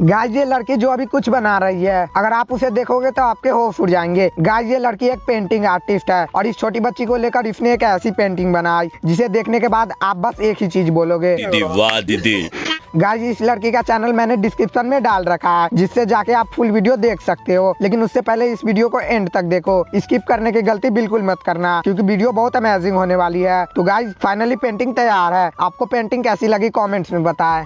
Guys ये लड़की जो अभी कुछ बना रही है अगर आप उसे देखोगे तो आपके होश उड़ जाएँगे। गाइस ये लड़की एक पेंटिंग आर्टिस्ट है और इस छोटी बच्ची को लेकर इसने एक ऐसी पेंटिंग बनाई जिसे देखने के बाद आप बस एक ही चीज़ बोलोगे। दीदी वाह दीदी। गाइस इस लड़की का चैनल मैंने डिस्क्रिप्शन में डाल रखा है जिससे जाके आप फुल वीडियो देख सकते हो। लेकिन उससे पहले इस वीडियो को एंड तक देखो। स्किप करने की गलती बिल्कुल मत करना क्योंकि वीडियो बहुत अमेजिंग होने वाली है। तो गाइस फाइनली पेंटिंग तैयार है। आपको पेंटिंग कैसी लगी कमेंट्स में बताएँ।